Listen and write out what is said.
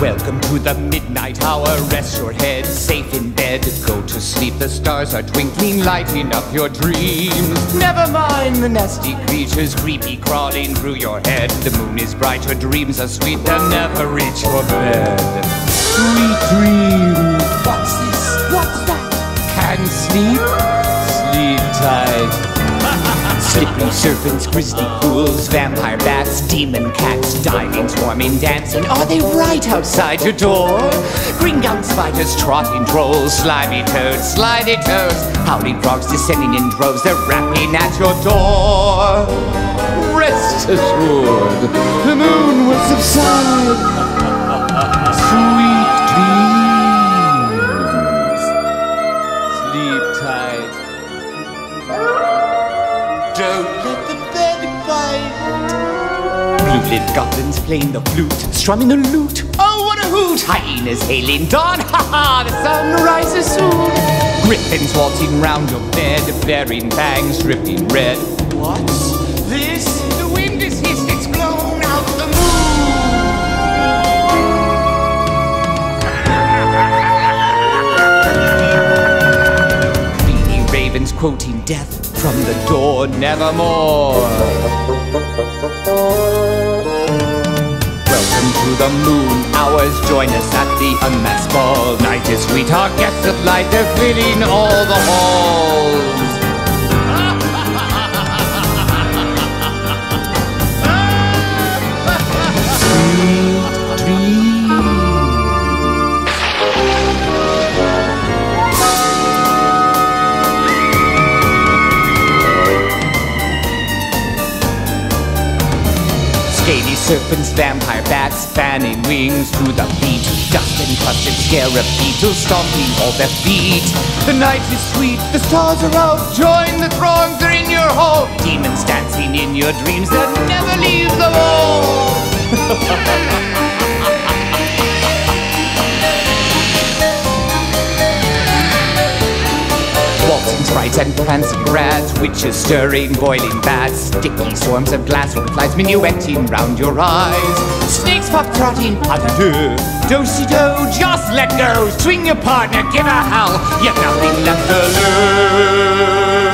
Welcome to the midnight hour. Rest your head safe in bed. Go to sleep, the stars are twinkling, lighting up your dreams. Never mind the nasty creatures creepy crawling through your head. The moon is bright, your dreams are sweet, they'll never reach your bed. Sweet dreams. What's this? What's that? Can sleep? Sleep tight. Slippery serpents, grisly ghouls, vampire bats, demon cats, diving, swarming, dancing. Are they right outside your door? Green gown spiders, trotting trolls, slimy toads, slimy toads, howling frogs descending in droves. They're rapping at your door. Rest assured, the moon will subside. Don't let the bed bite. Blue-lit goblins playing the flute, strumming the lute. Oh, what a hoot! Hyenas hailing dawn, ha ha! The sun rises soon. Griffins waltzing round your bed, bearing bangs dripping red. What's this? Quoting death from the door, nevermore. Welcome to the moon hours. Join us at the unmasked ball. Night is sweet, our guests of light, they're filling all the halls. Scaly serpents, vampire bats, fanning wings through the beat. Dust encrusted scarab beetles stomping all their feet. The night is sweet, the stars are out. Join the throngs, they're in your hall. Demons dancing in your dreams, they'll never leave the wall. Sprites and prancing rats, witches stirring boiling bats, sticky swarms of glass flies minuetting round your eyes, snakes pop trotting do, just let go, swing your partner, give a howl, you've nothing left to lose.